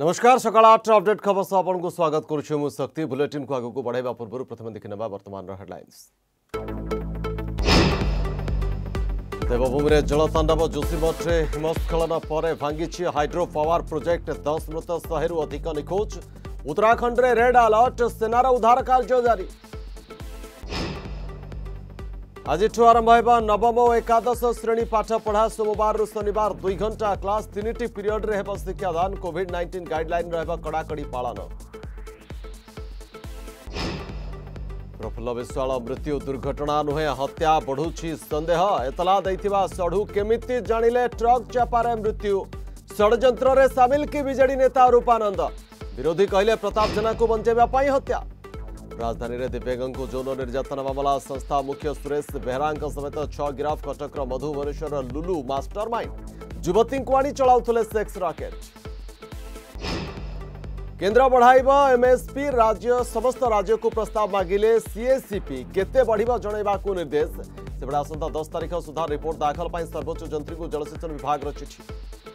नमस्कार सकाल आठ अपडेट खबर सह को स्वागत करुच्छु मु शक्ति बुलेटिन को को बढ़ावा पूर्व प्रथम देखिने रो हेडलैंस देवभूमि जलतांडव जोशीमठे हिमस्खलन पर भांगी हाइड्रो पावर प्रोजेक्ट दस मृत शहे अधिक निखोज उत्तराखंड रेड आलर्ट सेनार उद्धार कार्य जारी ଆଜିଠୁ ଆରମ୍ଭ ହେବ ନବମ ଓ ଏକାଦଶ ଶ୍ରେଣୀ ପାଠପଢ଼ା ସୋମବାରରୁ ଶନିବାର ଦୁଇ ଘଣ୍ଟା କ୍ଲାସ୍ ତିନିଟି ପିରିୟଡରେ ହେବ ଶିକ୍ଷାଦାନ କୋଭିଡ୍ ନାଇଣ୍ଟିନ୍ ଗାଇଡ୍ଲାଇନ୍ର ହେବ କଡ଼ାକଡ଼ି ପାଳନ ପ୍ରଫୁଲ୍ଲ ବିଶ୍ୱାଳ ମୃତ୍ୟୁ ଦୁର୍ଘଟଣା ନୁହେଁ ହତ୍ୟା ବଢ଼ୁଛି ସନ୍ଦେହ ଏତଲା ଦେଇଥିବା ସଢ଼ୁ କେମିତି ଜାଣିଲେ ଟ୍ରକ୍ ଚାପାରେ ମୃତ୍ୟୁ ଷଡ଼ଯନ୍ତ୍ରରେ ସାମିଲ କି ବିଜେଡି ନେତା ରୂପାନନ୍ଦ ବିରୋଧୀ କହିଲେ ପ୍ରତାପ ଜେନାଙ୍କୁ ବଞ୍ଚାଇବା ପାଇଁ ହତ୍ୟା राजधानी में दिव्यांगों जौन निर्यातना मामला संस्था मुख्य सुरेश बेहरा समेत छह गिरफ कटक मधुबनेश्वर लुलु मास्टर माइंड युवती को आनी चलाते सेक्स राकेट केन्द्र बढ़ाव एमएसपी राज्य समस्त राज्य को प्रस्ताव मागिले सीएसीपी के बढ़ जनवा को निर्देश से आसंता दस तारीख सुधा रिपोर्ट दाखल सर्वोच्च जंत्री को जलसेचन विभाग चिठी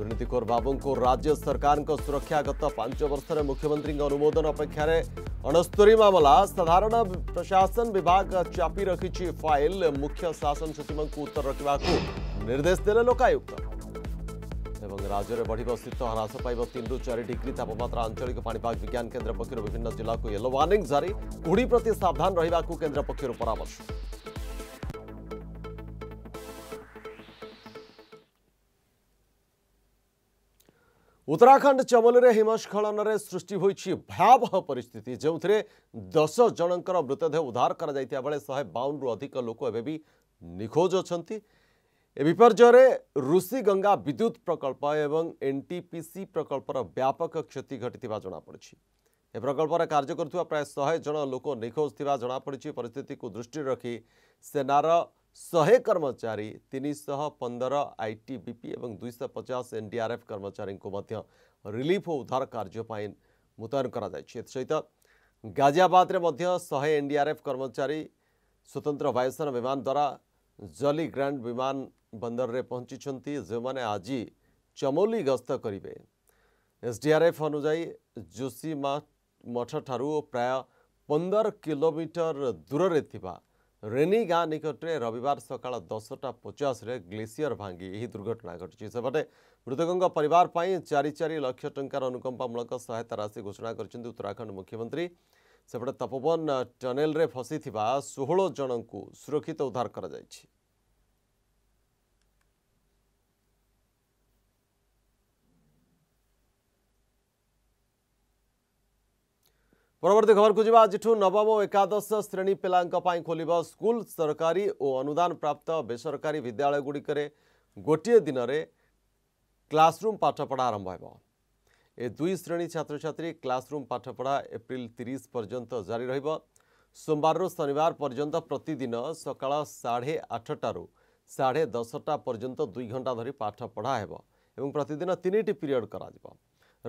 दुर्नीतिकोर बाबू को राज्य सरकार सुरक्षा गत पांच वर्ष मुख्यमंत्री अनुमोदन अपेक्षा अणस्तरी मामला साधारण प्रशासन विभाग चापी रखी फाइल मुख्य शासन सचिव को उत्तर रखा निर्देश दे लोकायुक्त राज्य में बढ़ शीत ह्रास पाव तीन रु चार डिग्री तापम्रा आंचलिक पापा विज्ञान केन्द्र पक्ष विभिन्न जिला येलो वार्णिंग जारी कुड़ी प्रति सावधान रहा केन्द्र पक्ष परामर्श ଉତ୍ତରାଖଣ୍ଡ ଚମଲରେ ହିମସ୍ଖଳନରେ ସୃଷ୍ଟି ହୋଇଛି ଭୟାବହ ପରିସ୍ଥିତି ଯେଉଁଥିରେ ଦଶ ଜଣଙ୍କର ମୃତଦେହ ଉଦ୍ଧାର କରାଯାଇଥିବା ବେଳେ ଶହେ ବାଉନରୁ ଅଧିକ ଲୋକ ଏବେ ବି ନିଖୋଜ ଅଛନ୍ତି ଏ ବିପର୍ଯ୍ୟୟରେ ଋଷିଗଙ୍ଗା ବିଦ୍ୟୁତ୍ ପ୍ରକଳ୍ପ ଏବଂ ଏନ୍ଟିପିସି ପ୍ରକଳ୍ପର ବ୍ୟାପକ କ୍ଷତି ଘଟିଥିବା ଜଣାପଡ଼ିଛି ଏ ପ୍ରକଳ୍ପରେ କାର୍ଯ୍ୟ କରୁଥିବା ପ୍ରାୟ ଶହେ ଜଣ ଲୋକ ନିଖୋଜ ଥିବା ଜଣାପଡ଼ିଛି ପରିସ୍ଥିତିକୁ ଦୃଷ୍ଟିରେ ରଖି ସେନାର शे कर्मचारी तिन शर एवं एुई पचास एनडिआरएफ कर्मचारी रिलिफ उद्धार कार्न मुतयन गरिसहित गाजियाबादलेनडिआरएफ कर्मचारी स्वतन्त्र वायुसेना द्वारा जली ग्रान्ड विमान पहुंची बन्दरे पहचिचमा आज चमली गस्त गरे एसडिआरएफ अनुजी जोशीमाठ मठ ठु प्रोमिटर दूरे था ରେନି ଗାଁ ନିକଟରେ ରବିବାର ସକାଳ ଦଶଟା ପଚାଶରେ ଗ୍ଲେସିୟର ଭାଙ୍ଗି ଏହି ଦୁର୍ଘଟଣା ଘଟିଛି ସେପଟେ ମୃତକଙ୍କ ପରିବାର ପାଇଁ ଚାରି ଚାରି ଲକ୍ଷ ଟଙ୍କାର ଅନୁକମ୍ପାମୂଳକ ସହାୟତା ରାଶି ଘୋଷଣା କରିଛନ୍ତି ଉତ୍ତରାଖଣ୍ଡ ମୁଖ୍ୟମନ୍ତ୍ରୀ ସେପଟେ ତପବନ ଟନେଲରେ ଫସିଥିବା ଷୋହଳ ଜଣଙ୍କୁ ସୁରକ୍ଷିତ ଉଦ୍ଧାର କରାଯାଇଛି ପରବର୍ତ୍ତୀ ଖବରକୁ ଯିବା ଆଜିଠୁ ନବମ ଓ ଏକାଦଶ ଶ୍ରେଣୀ ପିଲାଙ୍କ ପାଇଁ ଖୋଲିବ ସ୍କୁଲ ସରକାରୀ ଓ ଅନୁଦାନ ପ୍ରାପ୍ତ ବେସରକାରୀ ବିଦ୍ୟାଳୟଗୁଡ଼ିକରେ ଗୋଟିଏ ଦିନରେ କ୍ଲାସରୁମ୍ ପାଠପଢ଼ା ଆରମ୍ଭ ହେବ ଏ ଦୁଇ ଶ୍ରେଣୀ ଛାତ୍ରଛାତ୍ରୀ କ୍ଲାସରୁମ୍ ପାଠପଢ଼ା ଏପ୍ରିଲ ତିରିଶ ପର୍ଯ୍ୟନ୍ତ ଜାରି ରହିବ ସୋମବାରରୁ ଶନିବାର ପର୍ଯ୍ୟନ୍ତ ପ୍ରତିଦିନ ସକାଳ ସାଢ଼େ ଆଠଟାରୁ ସାଢ଼େ ଦଶଟା ପର୍ଯ୍ୟନ୍ତ ଦୁଇ ଘଣ୍ଟା ଧରି ପାଠ ପଢ଼ା ହେବ ଏବଂ ପ୍ରତିଦିନ ତିନିଟି ପିରିୟଡ଼ କରାଯିବ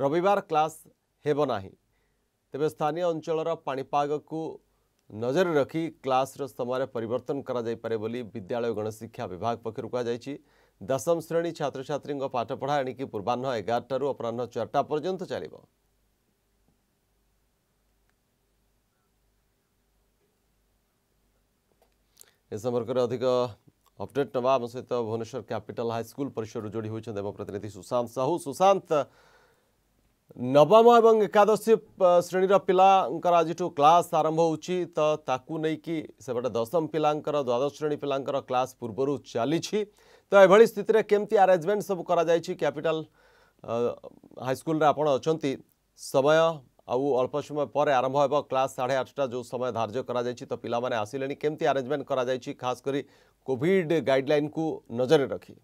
ରବିବାର କ୍ଲାସ୍ ହେବ ନାହିଁ ତେବେ ସ୍ଥାନୀୟ ଅଞ୍ଚଳର ପାଣିପାଗକୁ ନଜରରେ ରଖି କ୍ଲାସ୍ର ସମୟରେ ପରିବର୍ତ୍ତନ କରାଯାଇପାରେ ବୋଲି ବିଦ୍ୟାଳୟ ଗଣଶିକ୍ଷା ବିଭାଗ ପକ୍ଷରୁ କୁହାଯାଇଛି ଦଶମ ଶ୍ରେଣୀ ଛାତ୍ରଛାତ୍ରୀଙ୍କ ପାଠପଢ଼ା ଏଣିକି ପୂର୍ବାହ୍ନ ଏଗାରଟାରୁ ଅପରାହ୍ନ ଚାରିଟା ପର୍ଯ୍ୟନ୍ତ ଚାଲିବ ଏ ସମ୍ପର୍କରେ ଅଧିକ ଅପଡେଟ୍ ନେବା ଆମ ସହିତ ଭୁବନେଶ୍ୱର କ୍ୟାପିଟାଲ ହାଇସ୍କୁଲ ପରିସରରୁ ଯୋଡ଼ି ହୋଇଛନ୍ତି ଆମ ପ୍ରତିନିଧି ସୁଶାନ୍ତ ସାହୁ ସୁଶାନ୍ତ नवम एवं एकादशी श्रेणीर पिलांर आज क्लास आरंभ हो तो सेपटे दशम पिलांर द्वादश श्रेणी पिलांर क्लास पूर्व चली तो यह स्थित केमती आरेजमेंट सब कर कैपिटाल हाईस्कल आपंट समय आउ अल्प समय पर आरंभ हो क्लास साढ़े आठटा जो समय धार्य कर तो पिला आसिले केमती आरेन्जमेंट कर खासकोरी कॉविड गाइडल को नजर रखी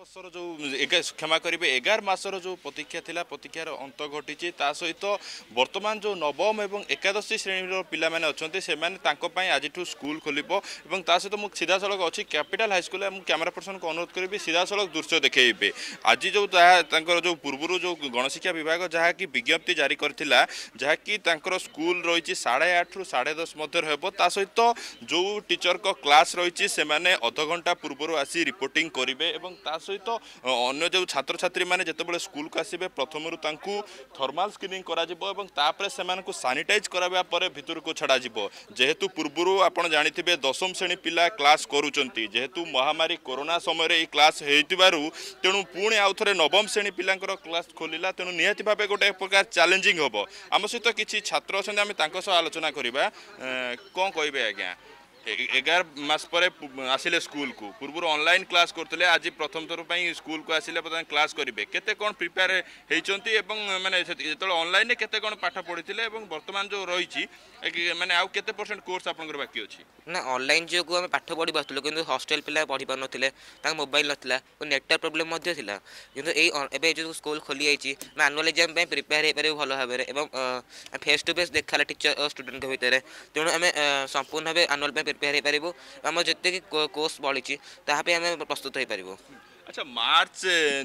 ବର୍ଷର ଯେଉଁ କ୍ଷମା କରିବେ ଏଗାର ମାସର ଯେଉଁ ପ୍ରତୀକ୍ଷା ଥିଲା ପ୍ରତୀକ୍ଷାର ଅନ୍ତ ଘଟିଛି ତା ସହିତ ବର୍ତ୍ତମାନ ଯେଉଁ ନବମ ଏବଂ ଏକାଦଶୀ ଶ୍ରେଣୀର ପିଲାମାନେ ଅଛନ୍ତି ସେମାନେ ତାଙ୍କ ପାଇଁ ଆଜିଠୁ ସ୍କୁଲ ଖୋଲିବ ଏବଂ ତା ସହିତ ମୁଁ ସିଧାସଳଖ ଅଛି କ୍ୟାପିଟାଲ ହାଇସ୍କୁଲରେ ମୁଁ କ୍ୟାମେରା ପର୍ସନକୁ ଅନୁରୋଧ କରିବି ସିଧାସଳଖ ଦୃଶ୍ୟ ଦେଖାଇବେ ଆଜି ଯେଉଁ ତାହା ତାଙ୍କର ଯେଉଁ ପୂର୍ବରୁ ଯେଉଁ ଗଣଶିକ୍ଷା ବିଭାଗ ଯାହାକି ବିଜ୍ଞପ୍ତି ଜାରି କରିଥିଲା ଯାହାକି ତାଙ୍କର ସ୍କୁଲ ରହିଛି ସାଢ଼େ ଆଠରୁ ସାଢ଼େ ଦଶ ମଧ୍ୟରେ ହେବ ତା ସହିତ ଯେଉଁ ଟିଚରଙ୍କ କ୍ଲାସ୍ ରହିଛି ସେମାନେ ଅଧଘଣ୍ଟା ପୂର୍ବରୁ ଆସି ରିପୋର୍ଟିଂ କରିବେ ଏବଂ ତା ସହିତ ସହିତ ଅନ୍ୟ ଯେଉଁ ଛାତ୍ରଛାତ୍ରୀମାନେ ଯେତେବେଳେ ସ୍କୁଲକୁ ଆସିବେ ପ୍ରଥମରୁ ତାଙ୍କୁ ଥର୍ମାଲ୍ ସ୍କ୍ରିନିଂ କରାଯିବ ଏବଂ ତାପରେ ସେମାନଙ୍କୁ ସାନିଟାଇଜ୍ କରାଇବା ପରେ ଭିତରକୁ ଛଡ଼ାଯିବ ଯେହେତୁ ପୂର୍ବରୁ ଆପଣ ଜାଣିଥିବେ ଦଶମ ଶ୍ରେଣୀ ପିଲା କ୍ଲାସ୍ କରୁଛନ୍ତି ଯେହେତୁ ମହାମାରୀ କରୋନା ସମୟରେ ଏହି କ୍ଲାସ୍ ହୋଇଥିବାରୁ ତେଣୁ ପୁଣି ଆଉ ଥରେ ନବମ ଶ୍ରେଣୀ ପିଲାଙ୍କର କ୍ଲାସ୍ ଖୋଲିଲା ତେଣୁ ନିହାତି ଭାବେ ଗୋଟେ ପ୍ରକାର ଚ୍ୟାଲେଞ୍ଜିଂ ହେବ ଆମ ସହିତ କିଛି ଛାତ୍ର ଅଛନ୍ତି ଆମେ ତାଙ୍କ ସହ ଆଲୋଚନା କରିବା କ'ଣ କହିବେ ଆଜ୍ଞା এগার মাস পরে আসলে স্কুল কু পূর্ব অনলাইন ক্লাস করলে আজ প্রথম থর কু আসলে বর্তমানে ক্লাস করবে কেতে কোণ প্রিপেয়ার হয়েছেন এবং মানে যেত অনলাইনে কেতে কোণ পাঠ পড়ে এবং বর্তমান যে রয়েছে মানে আউ কেতে পরসেন্ট কোর্স আপনার বাকি অছি না অনলাইন যোগু আমি পাঠ পড়ি বসল কিন্তু হস্টেল পিলা পড়ি পার নথিলে তাঙ্ক মোবাইল নথিলা ও নেটওয়ার্ক প্রোবলেম মধ্য ছিলা কিন্তু এই এবে যে স্কুল খোলি যাইছি আমি আনুয়াল এক্সাম পাই প্রিপেয়ার হয়ে পারিব ভালো ভাবে এবং ফেস টু ফেস দেখালা টিচর স্টুডেন্ট ভিতরে তেমন আমি সম্পূর্ণ ভাবে আনুয়াল পাই ପ୍ରିପେୟାର ହୋଇପାରିବୁ ଆମ ଯେତିକି କୋର୍ସ ବଳିଛି ତାହା ପାଇଁ ଆମେ ପ୍ରସ୍ତୁତ ହୋଇପାରିବୁ আচ্ছা মার্চ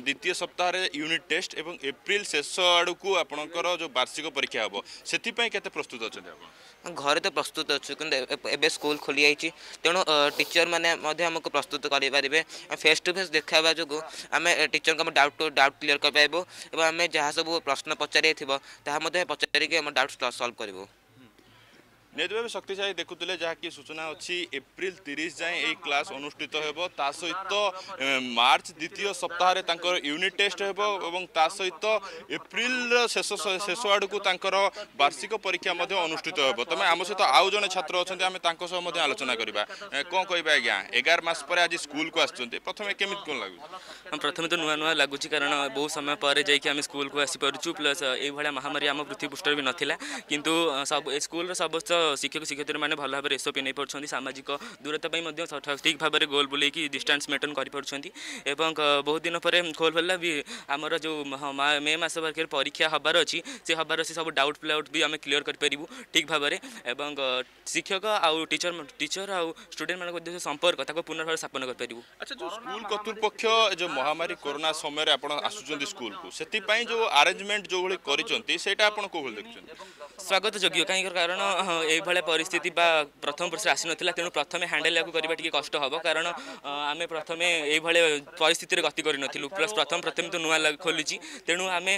দ্বিতীয় সপ্তাহে ইউনিট টেস্ট এবং এপ্রিল শেষ আড়ক আপনার যে বার্ষিক পরীক্ষা হব সেপাই কেতে প্রস্তুত অনেক ঘরে তো প্রস্তুত অছু কিন্তু এবে স্কুল খোলি যাইছি তেমন টিচর মানে আমি প্রস্তুত করে পারে ফেস টু ফেস দেখা যোগ আমি টিচর ডাউট ডাউট ক্লিয়ার করে পারবু এবং আমি যা সব প্রশ্ন পচারি থাকবে তাহা মধ্যে পচারিকি আমার ডাউট সলভ করবু ନିହାତି ଭାବେ ଶକ୍ତିଶାଳୀ ଦେଖୁଥିଲେ ଯାହାକି ସୂଚନା ଅଛି ଏପ୍ରିଲ ତିରିଶ ଯାଏଁ ଏହି କ୍ଲାସ୍ ଅନୁଷ୍ଠିତ ହେବ ତା ସହିତ ମାର୍ଚ୍ଚ ଦ୍ୱିତୀୟ ସପ୍ତାହରେ ତାଙ୍କର ୟୁନିଟ୍ ଟେଷ୍ଟ ହେବ ଏବଂ ତା ସହିତ ଏପ୍ରିଲର ଶେଷ ଶେଷ ଆଡ଼କୁ ତାଙ୍କର ବାର୍ଷିକ ପରୀକ୍ଷା ମଧ୍ୟ ଅନୁଷ୍ଠିତ ହେବ ତମେ ଆମ ସହିତ ଆଉ ଜଣେ ଛାତ୍ର ଅଛନ୍ତି ଆମେ ତାଙ୍କ ସହ ମଧ୍ୟ ଆଲୋଚନା କରିବା କ'ଣ କହିବା ଆଜ୍ଞା ଏଗାର ମାସ ପରେ ଆଜି ସ୍କୁଲକୁ ଆସିଛନ୍ତି ପ୍ରଥମେ କେମିତି କ'ଣ ଲାଗୁଛି ପ୍ରଥମେ ତ ନୂଆ ନୂଆ ଲାଗୁଛି କାରଣ ବହୁ ସମୟ ପରେ ଯାଇକି ଆମେ ସ୍କୁଲକୁ ଆସିପାରୁଛୁ ପ୍ଲସ୍ ଏଇଭଳିଆ ମହାମାରୀ ଆମ ପୃଥିବୀ ପୃଷ୍ଠରେ ବି ନଥିଲା କିନ୍ତୁ ସବୁ ସ୍କୁଲର ସମସ୍ତ শিক্ষক শিক্ষয়িত্রী ভাল ভাবে এসওপি নেই পারছেন সামাজিক দূরতা সঠিক ভাবে গোল বুলাইকি ডিষ্টান্স মেন্টেন করে পারছেন এবং বহু দিন পরে খোল ফেলা বি আমার যে মে মাস পাখে পরীক্ষা হবার অছি সে হবার অছি সব ডাউট ফ্লাউট বি আমি ক্লিয়ার করে পারু ঠিক ভাবে এবং শিক্ষক আউ টিচর টিচর আউ স্টুডেন্ট মানুষ মধ্যে সম্পর্ক তাকে পুনর্ভাবে স্থাপন করে পারু আচ্ছা যে স্কুল কর্তৃপক্ষ যে মহামারী করোনা সময় আপনার আসুচার স্কুলকু সেপাই যে আরেঞ্জমেন্ট যেভাবে করছেন সেটা আপনার কোভাবে দেখছেন স্বাগত যোগ্য কারণ এইভাবে পরিস্থিতি বা প্রথম পুরুষ আসিনথিলা তেণু প্রথমে হ্যান্ডেল করা টিকি কষ্ট হব কারণ আমি প্রথমে এইভাবে পরিস্থিতির গতি করে নথিলু প্লাস প্রথম প্রথমে তো নূয়া খোলুছি তেণু আমি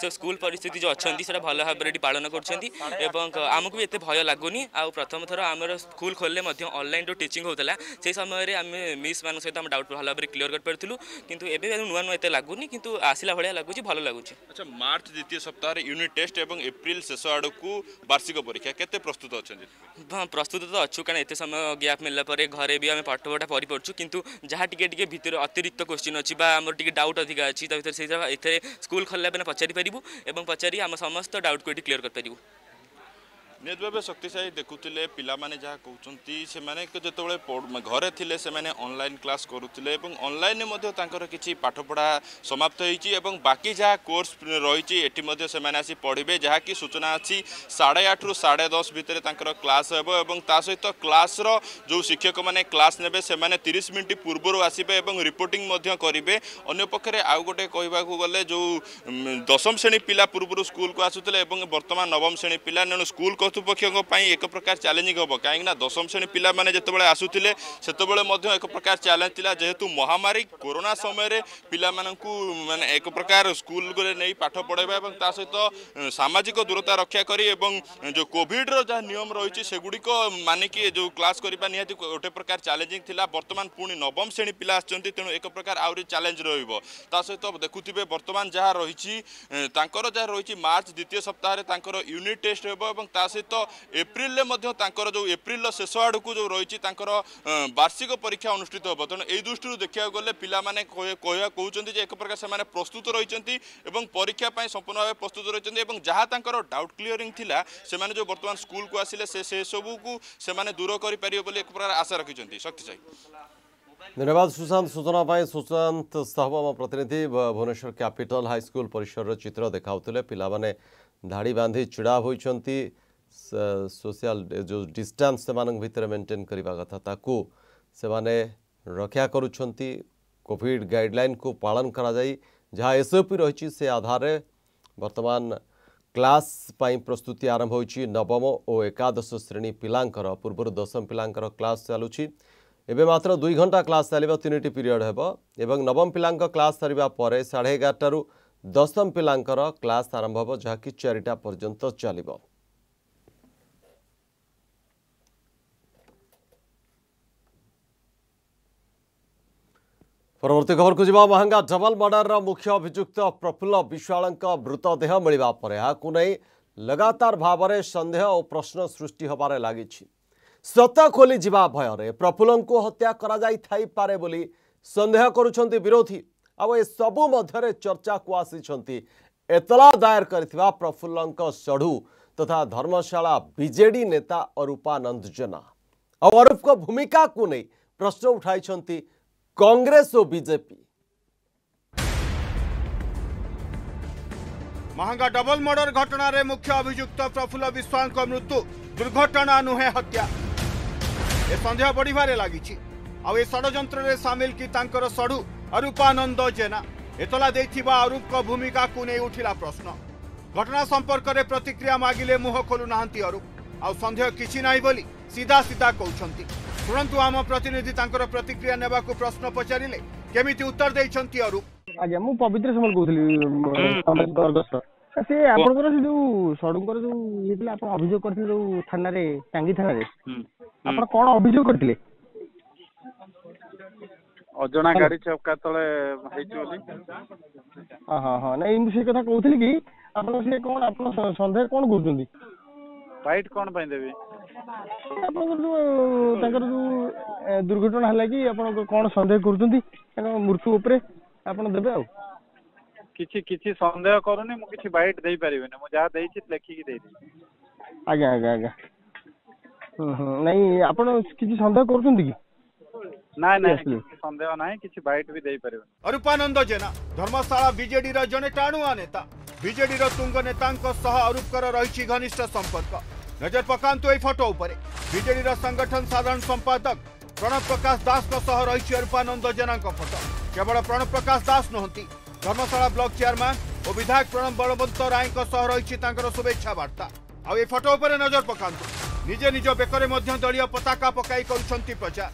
সব স্কুল পরিস্থিতি যে অনেক সেটা ভালো ভাবে এটি পালন করছেন এবং আমি এত ভয় লাগুনি আথম থর আমার স্কুল খোললে অনলাইন যে টিচিং হোলা সেই সময় আমি মিস মান সহ আমার ডাউট ভালো ভাবে ক্লিয়ার করে পারু কিন্তু এবে নূয়া নূয়া এত লাগুনি কিন্তু আসিলা ভাড়া লাগুছি ভালো লাগুছি আচ্ছা মার্চ দ্বিতীয় সপ্তাহের ইউনিট টেস্ট এবং এপ্রিল শেষ আড়ক বার্ষিক পরীক্ষা কেতে প্রস্তুত ପ୍ରସ୍ତୁତ ଅଛନ୍ତି ହଁ ପ୍ରସ୍ତୁତ ତ ଅଛୁ କାରଣ ଏତେ ସମୟ ଗ୍ୟାପ୍ ମିଳିଲା ପରେ ଘରେ ବି ଆମେ ପାଠପଢ଼ା ପଢ଼ିପାରୁଛୁ କିନ୍ତୁ ଯାହା ଟିକେ ଟିକେ ଭିତରେ ଅତିରିକ୍ତ କୋଶ୍ଚିନ୍ ଅଛି ବା ଆମର ଟିକେ ଡାଉଟ୍ ଅଧିକା ଅଛି ତା ଭିତରେ ସେଇ ଏଥିରେ ସ୍କୁଲ ଖୋଲିଲା ପରେ ପଚାରିପାରିବୁ ଏବଂ ପଚାରି ଆମ ସମସ୍ତ ଡାଉଟ୍କୁ ଏଠି କ୍ଲିୟର୍ କରିପାରିବୁ ନିହାତି ଭାବେ ଶକ୍ତିଶାଳୀ ଦେଖୁଥିଲେ ପିଲାମାନେ ଯାହା କହୁଛନ୍ତି ସେମାନେ ଯେତେବେଳେ ଘରେ ଥିଲେ ସେମାନେ ଅନଲାଇନ୍ କ୍ଲାସ୍ କରୁଥିଲେ ଏବଂ ଅନଲାଇନ୍ରେ ମଧ୍ୟ ତାଙ୍କର କିଛି ପାଠପଢ଼ା ସମାପ୍ତ ହୋଇଛି ଏବଂ ବାକି ଯାହା କୋର୍ସ ରହିଛି ଏଠି ମଧ୍ୟ ସେମାନେ ଆସି ପଢ଼ିବେ ଯାହାକି ସୂଚନା ଅଛି ସାଢ଼େ ଆଠରୁ ସାଢ଼େ ଦଶ ଭିତରେ ତାଙ୍କର କ୍ଲାସ୍ ହେବ ଏବଂ ତା ସହିତ କ୍ଲାସ୍ର ଯେଉଁ ଶିକ୍ଷକମାନେ କ୍ଲାସ୍ ନେବେ ସେମାନେ ତିରିଶ ମିନିଟ୍ ପୂର୍ବରୁ ଆସିବେ ଏବଂ ରିପୋର୍ଟିଂ ମଧ୍ୟ କରିବେ ଅନ୍ୟପକ୍ଷରେ ଆଉ ଗୋଟେ କହିବାକୁ ଗଲେ ଯେଉଁ ଦଶମ ଶ୍ରେଣୀ ପିଲା ପୂର୍ବରୁ ସ୍କୁଲକୁ ଆସୁଥିଲେ ଏବଂ ବର୍ତ୍ତମାନ ନବମ ଶ୍ରେଣୀ ପିଲା ତେଣୁ ସ୍କୁଲ কর্তৃপক্ষଙ୍କ ପାଇଁ ଏକ ପ୍ରକାର ଚ୍ୟାଲେଞ୍ଜିଂ ହେବ କାହିଁକିନା ଦଶମ ଶ୍ରେଣୀ ପିଲାମାନେ ଯେତେବେଳେ ଆସୁଥିଲେ ସେତେବେଳେ ମଧ୍ୟ ଏକ ପ୍ରକାର ଚ୍ୟାଲେଞ୍ଜ ଥିଲା ଯେହେତୁ ମହାମାରୀ କରୋନା ସମୟରେ ପିଲାମାନଙ୍କୁ ମାନେ ଏକ ପ୍ରକାର ସ୍କୁଲରେ ନେଇ ପାଠ ପଢ଼ାଇବା ଏବଂ ତା ସହିତ ସାମାଜିକ ଦୂରତା ରକ୍ଷା କରି ଏବଂ ଯେଉଁ କୋଭିଡ଼ର ଯାହା ନିୟମ ରହିଛି ସେଗୁଡ଼ିକ ମାନିକି ଯେଉଁ କ୍ଲାସ୍ କରିବା ନିହାତି ଗୋଟେ ପ୍ରକାର ଚ୍ୟାଲେଞ୍ଜିଂ ଥିଲା ବର୍ତ୍ତମାନ ପୁଣି ନବମ ଶ୍ରେଣୀ ପିଲା ଆସିଛନ୍ତି ତେଣୁ ଏକ ପ୍ରକାର ଆହୁରି ଚ୍ୟାଲେଞ୍ଜ ରହିବ ତା ସହିତ ଦେଖୁଥିବେ ବର୍ତ୍ତମାନ ଯାହା ରହିଛି ତାଙ୍କର ଯାହା ରହିଛି ମାର୍ଚ୍ଚ ଦ୍ୱିତୀୟ ସପ୍ତାହରେ ତାଙ୍କର ୟୁନିଟ୍ ଟେଷ୍ଟ ହେବ ଏବଂ ତା ସହିତ ସହିତ ଏପ୍ରିଲରେ ମଧ୍ୟ ତାଙ୍କର ଯେଉଁ ଏପ୍ରିଲର ଶେଷ ଆଡ଼କୁ ଯେଉଁ ରହିଛି ତାଙ୍କର ବାର୍ଷିକ ପରୀକ୍ଷା ଅନୁଷ୍ଠିତ ହେବ ତେଣୁ ଏହି ଦୃଷ୍ଟିରୁ ଦେଖିବାକୁ ଗଲେ ପିଲାମାନେ କହିବା କହୁଛନ୍ତି ଯେ ଏକ ପ୍ରକାର ସେମାନେ ପ୍ରସ୍ତୁତ ରହିଛନ୍ତି ଏବଂ ପରୀକ୍ଷା ପାଇଁ ସମ୍ପୂର୍ଣ୍ଣ ଭାବେ ପ୍ରସ୍ତୁତ ରହିଛନ୍ତି ଏବଂ ଯାହା ତାଙ୍କର ଡାଉଟ୍ କ୍ଲିୟରିଂ ଥିଲା ସେମାନେ ଯେଉଁ ବର୍ତ୍ତମାନ ସ୍କୁଲକୁ ଆସିଲେ ସେ ସେସବୁକୁ ସେମାନେ ଦୂର କରିପାରିବେ ବୋଲି ଏକ ପ୍ରକାର ଆଶା ରଖିଛନ୍ତି ଶକ୍ତି ସାହି ସୁଶାନ୍ତ সুশান্ত ପାଇଁ ସୁଶାନ୍ତ সুশান্ত সাহু আমার প্রতিনিধি ভুবনেশ্বর ক্যাপিটাল হাইস্কুল পরিসরের চিত্র দেখাউলে পিলামানে ধাড়ি বাঁধি ছিড়া सोशल जो डिस्टान्स से भितर मेन्टेन करने कथा ताकू से माने रक्षा करुँच कोविड गाइडलाइन को पालन करा जाई जहाँ एसओपी रही से आधार बर्तमान क्लास पर प्रस्तुति आरंभ हो नवम और एकादश श्रेणी पिलांकर पूर्व दशम पिलांकर क्लास चलुची एवं मात्र दुई घंटा क्लास चलो तीन पीरियड एवं नवम पिलां क्लास सर साढ़े एगारटू दशम पिलांकर क्लास आरंभ हम जहाँकि चारिटा पर्यंत चलो ପରବର୍ତ୍ତୀ ଖବରକୁ ଯିବା ମହଙ୍ଗା ଡବଲ ମର୍ଡରର ମୁଖ୍ୟ ଅଭିଯୁକ୍ତ ପ୍ରଫୁଲ୍ଲ ବିଶ୍ୱାଳଙ୍କ ମୃତଦେହ ମିଳିବା ପରେ ଏହାକୁ ନେଇ ଲଗାତାର ଭାବରେ ସନ୍ଦେହ ଓ ପ୍ରଶ୍ନ ସୃଷ୍ଟି ହେବାରେ ଲାଗିଛି ସତ ଖୋଲିଯିବା ଭୟରେ ପ୍ରଫୁଲ୍ଲଙ୍କୁ ହତ୍ୟା କରାଯାଇଥାଇପାରେ ବୋଲି ସନ୍ଦେହ କରୁଛନ୍ତି ବିରୋଧୀ ଆଉ ଏସବୁ ମଧ୍ୟରେ ଚର୍ଚ୍ଚାକୁ ଆସିଛନ୍ତି ଏତଲା ଦାୟର କରିଥିବା ପ୍ରଫୁଲ୍ଲଙ୍କ ଚଢ଼ୁ ତଥା ଧର୍ମଶାଳା ବିଜେଡ଼ି ନେତା ଅରୂପାନନ୍ଦ ଜେନା ଆଉ ଅରୂପଙ୍କ ଭୂମିକାକୁ ନେଇ ପ୍ରଶ୍ନ ଉଠାଇଛନ୍ତି महाङ्गा डबल मर्डर घटना अभियुक्त प्रफुल्ल विश्वासको मृत्यु दुर्घटना नुहे हत्यामिल कि तर सडु अरूपानंद जेना एलाइत अरूको भूमिका कु उठिला प्रश्न घटना सम्पर्क प्रतिक्रिया मगले मुह खोलु अरू आउ सन्देह कि सीधा सीधा कि ଶୁଣନ୍ତୁ ଆମ ପ୍ରତିନିଧି ତାଙ୍କର ପ୍ରତିକ୍ରିୟା ନେବାକୁ ପ୍ରଶ୍ନ ପଚାରିଲେ କେମିତି ଉତ୍ତର ଦେଇଛନ୍ତି ଅରୁପ ଆଜ୍ଞା ମୁଁ ପବିତ୍ର ସମଲ କହୁଥିଲି ସେ ଆପଣଙ୍କର ସେ ଯୋଉ ସଡ଼ୁଙ୍କର ଯୋଉ ଇଏ ଥିଲା ଆପଣ ଅଭିଯୋଗ କରିଥିଲେ ଯୋଉ ଥାନାରେ ଟାଙ୍ଗି ଥାନାରେ ଆପଣ କଣ ଅଭିଯୋଗ କରିଥିଲେ ଅଜଣା ଗାଡି ଚକା ତଳେ ହେଇଛି ବୋଲି ହଁ ହଁ ନାଇଁ ମୁଁ ସେଇ କଥା କହୁଥିଲି କି ଆପଣ ସେ କଣ ଆପଣ ସନ୍ଦେହ କଣ କରୁଛନ୍ତି ଫାଇଟ୍ କଣ ପାଇଁ ଦେବି ଆପଣଙ୍କର ଯୋଉ ତାଙ୍କର ଯୋଉ ଦୁର୍ଘଟଣା ହେଲା କି ଆପଣ କଣ ସନ୍ଦେହ କରୁଛନ୍ତି ତାଙ୍କ ମୃତ୍ୟୁ ଉପରେ ଆପଣ ଦେବେ ଆଉ କିଛି କିଛି ସନ୍ଦେହ କରୁନି ମୁଁ କିଛି ବାଇଟ୍ ଦେଇପାରିବିନି ମୁଁ ଯାହା ଦେଇଛି ଲେଖିକି ଦେଇଦେବି ଆଜ୍ଞା ଆଜ୍ଞା ଆଜ୍ଞା ନାଇଁ ଆପଣ କିଛି ସନ୍ଦେହ କରୁଛନ୍ତି କି ନାଇଁ ନାଇଁ ସନ୍ଦେହ ନାହିଁ କିଛି ବାଇଟ୍ ବି ଦେଇପାରିବେ ଅରୁପାନନ୍ଦ ଜେନା ଧର୍ମଶାଳା ବିଜେଡିର ଜଣେ ଟାଣୁଆ ନେତା ବିଜେଡିର ତୁଙ୍ଗ ନେତାଙ୍କ ସହ ଅରୁପଙ୍କର ରହିଛି ଘନିଷ୍ଠ ସମ୍ପର୍କ નજર પકાંતુ એ ફોટો ઉપર બીજેડીર સંગઠન સાધારણ સંપાદક પ્રણવ પ્રકાશ દાસଙ୍କ સହ ରହିଛି રૂપાનନ୍ଦ ଜେନାଙ୍କ ଫଟୋ କେବଳ ପ୍ରଣବ ପ୍ରକାଶ ଦାସ ନୁହନ୍ତି ଧର୍ମଶାଳା ବ୍ଲକ ଚେୟାରମ୍ୟାନ୍ ଓ ବିଧାୟକ ପ୍ରଣବ ବଳବନ୍ତ ରାୟଙ୍କ ସହ ରହିଛି ତାଙ୍କର ଶୁଭେଚ୍ଛା ବାର୍ତ୍ତା ଆଉ ଏ ଫଟୋ ଉପରେ ନଜର ପକାନ୍ତୁ ନିଜେ ନିଜ ବେକରେ ମଧ୍ୟ ଦଳୀୟ ପତାକା ପକାଇ କରୁଛନ୍ତି ପ୍ରଚାର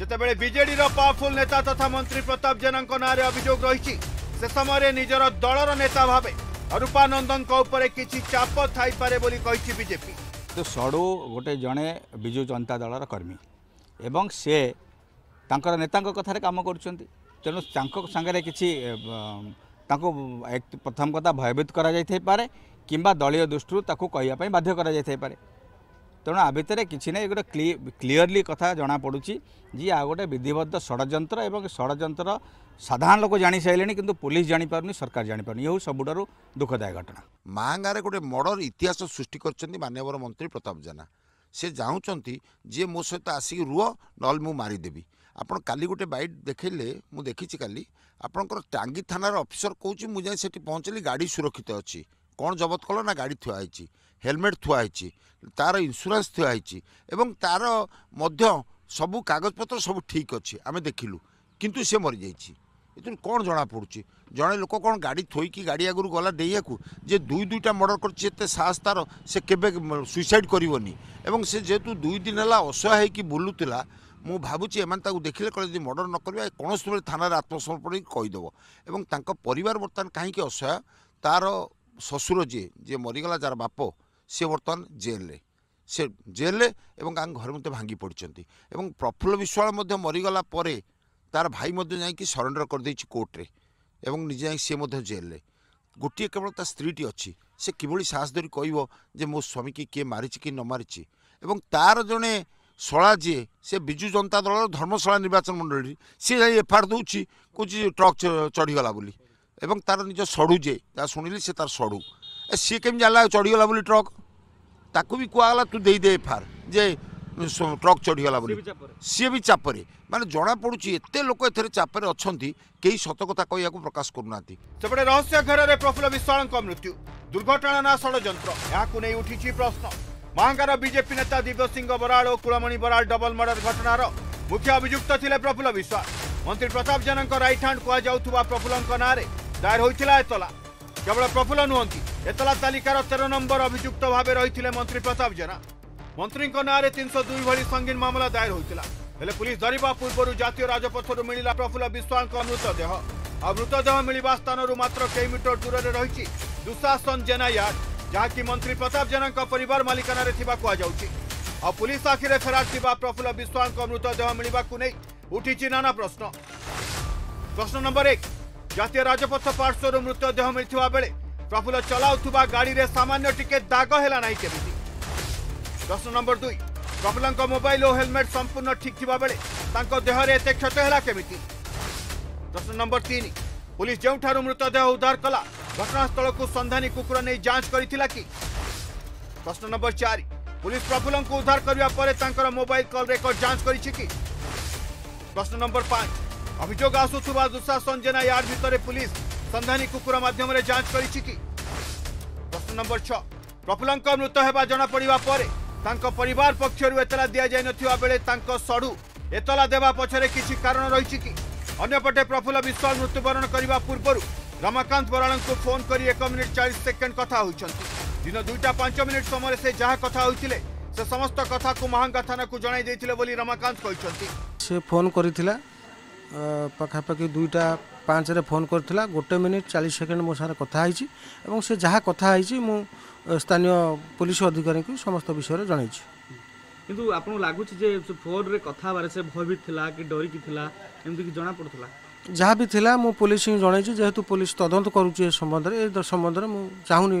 ଯେତେବେଳେ ବିଜେଡିର ପାୱାରଫୁଲ୍ ନେତା ତଥା ମନ୍ତ୍ରୀ ପ୍ରତାପ ଜେନାଙ୍କ ନାଁରେ ଅଭିଯୋଗ ରହିଛି ସେ ସମୟରେ ନିଜର ଦଳର ନେତା ଭାବେ રૂપાનંદનક ઉપર કિછી ચાપ થાઇપારે બોલી કહી બીજેપી તો સડુ ગોટે જણે બીજુ જનતા દળર કર્મી એવં સે તાંકર નેતાંક કથારે કામ કરુંચ તેણુ તાંક સાંગરે કિછી ତାଙ୍କୁ ପ୍ରଥମ କଥା ଭୟଭୀତ କରାଯାଇଥାଇପାରେ କିମ୍ବା ଦଳୀୟ ଦୃଷ୍ଟିରୁ ତାକୁ କହିବା ପାଇଁ ବାଧ୍ୟ କରାଯାଇଥାଇପାରେ ତେଣୁ ଆ ଭିତରେ କିଛି ନାହିଁ ଗୋଟେ କ୍ଲିଅରଲି କଥା ଜଣାପଡ଼ୁଛି ଯିଏ ଆଉ ଗୋଟେ ବିଧିବଦ୍ଧ ଷଡ଼ଯନ୍ତ୍ର ଏବଂ ଷଡ଼ଯନ୍ତ୍ର ସାଧାରଣ ଲୋକ ଜାଣିସାରିଲେଣି କିନ୍ତୁ ପୋଲିସ ଜାଣିପାରୁନି ସରକାର ଜାଣିପାରୁନି ଏ ହେଉଛି ସବୁଠାରୁ ଦୁଃଖଦାୟ ଘଟଣା ମା ଗାଁରେ ଗୋଟେ ମର୍ଡ଼ର ଇତିହାସ ସୃଷ୍ଟି କରିଛନ୍ତି ମାନ୍ୟବର ମନ୍ତ୍ରୀ ପ୍ରତାପ ଜେନା ସେ ଚାହୁଁଛନ୍ତି ଯିଏ ମୋ ସହିତ ଆସିକି ରୁହ ନହେଲେ ମୁଁ ମାରିଦେବି ଆପଣ କାଲି ଗୋଟେ ବାଇଟ୍ ଦେଖେଇଲେ ମୁଁ ଦେଖିଛି କାଲି ଆପଣଙ୍କର ଟାଙ୍ଗି ଥାନାର ଅଫିସର କହୁଛି ମୁଁ ଯାଇ ସେଠି ପହଞ୍ଚିଲି ଗାଡ଼ି ସୁରକ୍ଷିତ ଅଛି କ'ଣ ଜବତ କଲ ନା ଗାଡ଼ି ଥୁଆ ହେଇଛି ହେଲମେଟ୍ ଥୁଆ ହେଇଛି ତା'ର ଇନ୍ସୁରାନ୍ସ ଥୁଆ ହେଇଛି ଏବଂ ତା'ର ମଧ୍ୟ ସବୁ କାଗଜପତ୍ର ସବୁ ଠିକ୍ ଅଛି ଆମେ ଦେଖିଲୁ କିନ୍ତୁ ସେ ମରିଯାଇଛି ଏଥିରୁ କ'ଣ ଜଣାପଡ଼ୁଛି ଜଣେ ଲୋକ କ'ଣ ଗାଡ଼ି ଥୋଇକି ଗାଡ଼ି ଆଗରୁ ଗଲା ଡେଇଁବାକୁ ଯେ ଦୁଇ ଦୁଇଟା ମର୍ଡ଼ର କରିଛି ଏତେ ସାହସ ତା'ର ସେ କେବେ ସୁଇସାଇଡ଼୍ କରିବନି ଏବଂ ସେ ଯେହେତୁ ଦୁଇ ଦିନ ହେଲା ଅସହାୟ ହେଇକି ବୁଲୁଥିଲା ମୁଁ ଭାବୁଛି ଏମାନେ ତାକୁ ଦେଖିଲେ କହିଲେ ଯଦି ମର୍ଡ଼ର ନ କରିବା କୌଣସି ବେଳେ ଥାନାରେ ଆତ୍ମସମର୍ପଣ କରିକି କହିଦେବ ଏବଂ ତାଙ୍କ ପରିବାର ବର୍ତ୍ତମାନ କାହିଁକି ଅସହାୟ ତା'ର ଶ୍ୱଶୁର ଯିଏ ଯିଏ ମରିଗଲା ଯାହାର ବାପ ସିଏ ବର୍ତ୍ତମାନ ଜେଲ୍ରେ ସେ ଜେଲ୍ରେ ଏବଂ ତାଙ୍କ ଘରେ ମଧ୍ୟ ଭାଙ୍ଗି ପଡ଼ିଛନ୍ତି ଏବଂ ପ୍ରଫୁଲ୍ଲ ବିଶ୍ୱାଳ ମଧ୍ୟ ମରିଗଲା ପରେ ତାର ଭାଇ ମଧ୍ୟ ଯାଇକି ସରେଣ୍ଡର କରିଦେଇଛି କୋର୍ଟରେ ଏବଂ ନିଜେ ଯାଇ ସିଏ ମଧ୍ୟ ଜେଲ୍ରେ ଗୋଟିଏ କେବଳ ତା ସ୍ତ୍ରୀଟି ଅଛି ସେ କିଭଳି ସାହସ ଧରି କହିବ ଯେ ମୋ ସ୍ୱାମୀ କି କିଏ ମାରିଛି କି ନ ମାରିଛି ଏବଂ ତାର ଜଣେ ଶଳା ଯିଏ ସେ ବିଜୁ ଜନତା ଦଳର ଧର୍ମଶାଳା ନିର୍ବାଚନ ମଣ୍ଡଳୀ ସିଏ ଯାଇ ଏଫଆଇଆର୍ ଦେଉଛି କହୁଛି ଟ୍ରକ୍ ଚଢ଼ିଗଲା ବୋଲି ଏବଂ ତାର ନିଜ ସଡ଼ୁ ଯେ ଯାହା ଶୁଣିଲି ସେ ତାର ସଡ଼ୁ ଏ ସିଏ କେମିତି ଜାଣିଲା ଚଢ଼ିଗଲା ବୋଲି ଟ୍ରକ୍ ତାକୁ ବି କୁହାଗଲା ତୁ ଦେଇଦେ ଏଫଆଇଆର୍ ଯେ ଟ୍ରକ୍ ଚଢ଼ିଗଲା ବୋଲି ସିଏ ବି ଚାପରେ ମାନେ ଜଣାପଡ଼ୁଛି ଏତେ ଲୋକ ଏଥିରେ ଚାପରେ ଅଛନ୍ତି କେହି ସତ କଥା କହିବାକୁ ପ୍ରକାଶ କରୁନାହାନ୍ତି ସେପଟେ ରହସ୍ୟ ଘେରରେ ପ୍ରଫୁଲ୍ଲ ବିଶ୍ୱାଳଙ୍କ ମୃତ୍ୟୁ ଦୁର୍ଘଟଣା ନା ଷଡ଼ଯନ୍ତ୍ର ଏହାକୁ ନେଇ ଉଠିଛି ପ୍ରଶ୍ନ ମାହାଙ୍ଗାର ବିଜେପି ନେତା ଦିବ୍ୟସିଂହ ବରାଳ ଓ କୁଳମଣି ବରାଳ ଡବଲ ମର୍ଡର ଘଟଣାର ମୁଖ୍ୟ ଅଭିଯୁକ୍ତ ଥିଲେ ପ୍ରଫୁଲ୍ଲ ବିଶ୍ୱାଳ ମନ୍ତ୍ରୀ ପ୍ରତାପ ଜେନାଙ୍କ ରାଇଟ୍ ହ୍ୟାଣ୍ଡ କୁହାଯାଉଥିବା ପ୍ରଫୁଲ୍ଲଙ୍କ ନାଁରେ ଦାୟର ହୋଇଥିଲା ଏତଲା କେବଳ ପ୍ରଫୁଲ୍ଲ ନୁହନ୍ତି ଏତଲା ତାଲିକାର ତେର ନମ୍ବର ଅଭିଯୁକ୍ତ ଭାବେ ରହିଥିଲେ ମନ୍ତ୍ରୀ ପ୍ରତାପ ଜେନା ମନ୍ତ୍ରୀଙ୍କ ନାଁରେ ତିନିଶହ ଦୁଇ ଭଳି ସଙ୍ଗୀନ ମାମଲା ଦାୟର ହୋଇଥିଲା ହେଲେ ପୁଲିସ ଧରିବା ପୂର୍ବରୁ ଜାତୀୟ ରାଜପଥରୁ ମିଳିଲା ପ୍ରଫୁଲ୍ଲ ବିଶ୍ୱାଳଙ୍କ ମୃତଦେହ ଆଉ ମୃତଦେହ ମିଳିବା ସ୍ଥାନରୁ ମାତ୍ର କେଇ ମିଟର ଦୂରରେ ରହିଛି ଦୁଶାସନ ଜେନା ୟାର୍ଡ ଯାହାକି ମନ୍ତ୍ରୀ ପ୍ରତାପ ଜେନାଙ୍କ ପରିବାର ମାଲିକାନାରେ ଥିବା କୁହାଯାଉଛି ଆଉ ପୁଲିସ ଆଖିରେ ଫେରାର ଥିବା ପ୍ରଫୁଲ୍ଲ ବିଶ୍ୱାଳଙ୍କ ମୃତଦେହ ମିଳିବାକୁ ନେଇ ଉଠିଛି ନାନା ପ୍ରଶ୍ନ ପ୍ରଶ୍ନ ନମ୍ବର ଏକ জাতীয় রাজপথ পার্শ্বর মৃতদেহ মিলিথিবা বেলে প্রফুল্ল চলাউথিবা গাড়িরে সামান্য টিকে দাগ হেলা নাই কেমিতি প্রশ্ন নম্বর দুই প্রফুল্লঙ্ক মোবাইল ও হেলমেট সম্পূর্ণ ঠিক থিবা বেলে তাঙ্ক দেহরে এতে ক্ষত হেলা কেমিতি প্রশ্ন নম্বর তিন পুলিশ যেউঠারু মৃতদেহ উদ্ধার কলা ঘটনাস্থলকু সন্ধানী কুকুর নেই যাঞ্চ করিছিলা কি প্রশ্ন নম্বর চারি পুলিশ প্রফুল্লঙ্কু উদ্ধার করিবা পরে তাঙ্কর মোবাইল কল রেকর্ড যাঞ্চ করিছি কি প্রশ্ন নম্বর পাঁচ ଅଭିଯୋଗ ଆସୁଥିବା ଦୁଃଶାସନ ଜେନା ୟାର୍ଡ ଭିତରେ ପୁଲିସ ସନ୍ଧାନୀ କୁକୁର ମାଧ୍ୟମରେ ଯାଞ୍ଚ କରିଛି କି ପ୍ରଶ୍ନ ନମ୍ବର ଛଅ ପ୍ରଫୁଲ୍ଲଙ୍କ ମୃତ ହେବା ଜଣାପଡ଼ିବା ପରେ ତାଙ୍କ ପରିବାର ପକ୍ଷରୁ ଏତଲା ଦିଆଯାଇନଥିବା ବେଳେ ତାଙ୍କ ସଡ଼ୁ ଏତଲା ଦେବା ପଛରେ କିଛି କାରଣ ରହିଛି କି ଅନ୍ୟପଟେ ପ୍ରଫୁଲ୍ଲ ବିଶ୍ୱାଳ ମୃତ୍ୟୁବରଣ କରିବା ପୂର୍ବରୁ ରମାକାନ୍ତ ବରାଳଙ୍କୁ ଫୋନ୍ କରି ଏକ ମିନିଟ୍ ଚାଳିଶ ସେକେଣ୍ଡ କଥା ହୋଇଛନ୍ତି ଦିନ ଦୁଇଟା ପାଞ୍ଚ ମିନିଟ୍ ସମୟରେ ସେ ଯାହା କଥା ହୋଇଥିଲେ ସେ ସମସ୍ତ କଥାକୁ ମହାଙ୍ଗା ଥାନାକୁ ଜଣାଇ ଦେଇଥିଲେ ବୋଲି ରମାକାନ୍ତ କହିଛନ୍ତି ସେ ଫୋନ୍ କରିଥିଲା ପାଖାପାଖି ଦୁଇଟା ପାଞ୍ଚରେ ଫୋନ୍ କରିଥିଲା ଗୋଟେ ମିନିଟ୍ ଚାଳିଶ ସେକେଣ୍ଡ ମୋ ସାଙ୍ଗରେ କଥା ହେଇଛି ଏବଂ ସେ ଯାହା କଥା ହେଇଛି ମୁଁ ସ୍ଥାନୀୟ ପୋଲିସ ଅଧିକାରୀଙ୍କୁ ସମସ୍ତ ବିଷୟରେ ଜଣାଇଛି କିନ୍ତୁ ଆପଣଙ୍କୁ ଲାଗୁଛି ଯେ ଫୋନ୍ରେ କଥା ହେବାରେ ସେ ଭୟଭୀତ ଥିଲା କି ଡରିକି ଥିଲା ଏମିତି କି ଜଣାପଡ଼ୁଥିଲା ଯାହା ବି ଥିଲା ମୁଁ ପୋଲିସଙ୍କୁ ଜଣାଇଛି ଯେହେତୁ ପୋଲିସ ତଦନ୍ତ କରୁଛି ଏ ସମ୍ବନ୍ଧରେ ଏ ସମ୍ବନ୍ଧରେ ମୁଁ ଚାହୁଁନି